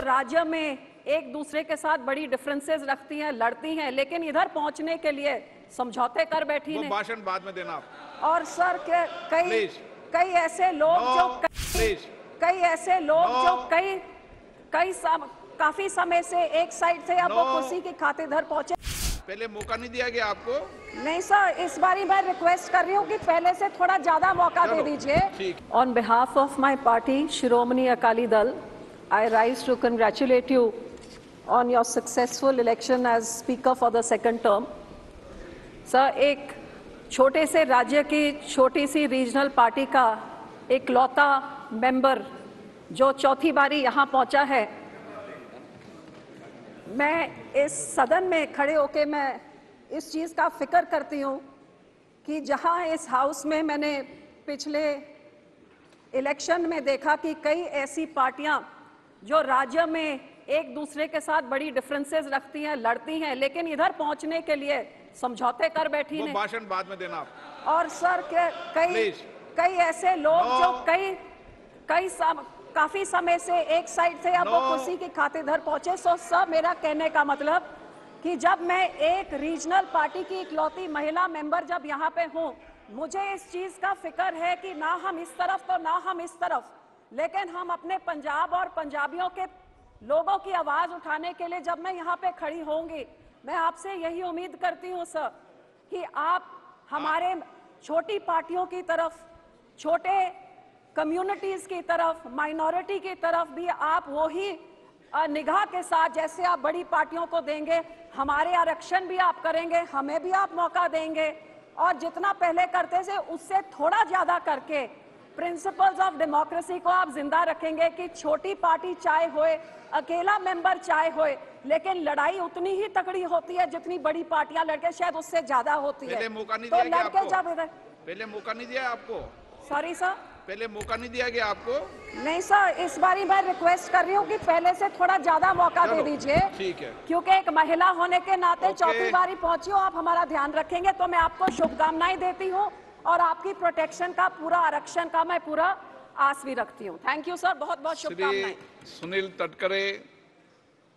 राज्य में एक दूसरे के साथ बड़ी डिफरेंसेस रखती हैं लड़ती हैं लेकिन इधर पहुँचने के लिए समझौते कर बैठी वो ने भाषण बाद में देना और सर के कई कई ऐसे लोग No, जो कई, कई ऐसे लोग No. जो कई कई सम, काफ़ी समय से एक साइड से अब वो No. कुर्सी की खातिरदार पहुँचे। पहले मौका नहीं दिया गया आपको? नहीं सर इस बारी मैं रिक्वेस्ट कर रही हूँ कि पहले से थोड़ा ज़्यादा मौका दे दीजिए। On behalf of my party Shiromani Akali Dal I rise to congratulate you on your successful election as speaker for the second term sir एक छोटे से राज्य की छोटी सी रीजनल पार्टी का एक लौता मेंबर जो चौथी बारी यहाँ पहुँचा है, मैं इस सदन में खड़े होके मैं इस चीज़ का फ़िक्र करती हूँ कि जहाँ इस हाउस में मैंने पिछले इलेक्शन में देखा कि कई ऐसी पार्टियाँ जो राज्य में एक दूसरे के साथ बड़ी डिफरेंसेस रखती हैं लड़ती हैं लेकिन इधर पहुँचने के लिए समझौते कर बैठी वो ने भाषण बाद में देना और सर के कई कई ऐसे लोग No. जो कई कई सम, काफ़ी समय से एक साइड से अब वो No. कुर्सी की खातिरदार पहुँचे। सो सब मेरा कहने का मतलब कि जब मैं एक रीजनल पार्टी की इकलौती महिला मेंबर जब यहाँ पे हूँ मुझे इस चीज़ का फ़िक्र है कि ना हम इस तरफ़ तो ना हम इस तरफ़। लेकिन हम अपने पंजाब और पंजाबियों के लोगों की आवाज़ उठाने के लिए जब मैं यहाँ पे खड़ी होंगी मैं आपसे यही उम्मीद करती हूँ सर कि आप हमारे छोटी पार्टियों की तरफ़ छोटे कम्युनिटीज की तरफ़ माइनॉरिटी की तरफ़ भी आप वही अ, निगाह के साथ जैसे आप बड़ी पार्टियों को देंगे हमारे आरक्षण भी आप करेंगे हमें भी आप मौका देंगे और जितना पहले करते थे उससे थोड़ा ज़्यादा करके प्रिंसिपल्स ऑफ़ डेमोक्रेसी को आप ज़िंदा रखेंगे कि छोटी पार्टी चाहे होए अकेला मेंबर चाहे होए लेकिन लड़ाई उतनी ही तगड़ी होती है जितनी बड़ी पार्टियाँ लड़के शायद उससे ज़्यादा होती है। पहले मौका नहीं तो दिया लड़के जब आपको इधर पहले मौका नहीं दिया आपको? सॉरी सर पहले मौका नहीं दिया गया आपको? नहीं सर इस बारी मैं रिक्वेस्ट कर रही हूँ कि पहले से थोड़ा ज़्यादा मौका दे दीजिए ठीक है। क्योंकि एक महिला होने के नाते चौथी बारी पहुँची हो आप हमारा ध्यान रखेंगे तो मैं आपको शुभकामनाएँ देती हूँ। और आपकी प्रोटेक्शन का पूरा आरक्षण का मैं पूरा आस भी रखती हूँ। थैंक यू सर बहुत बहुत शुक्रिया शुभकामनाएँ। सुनील तटकरे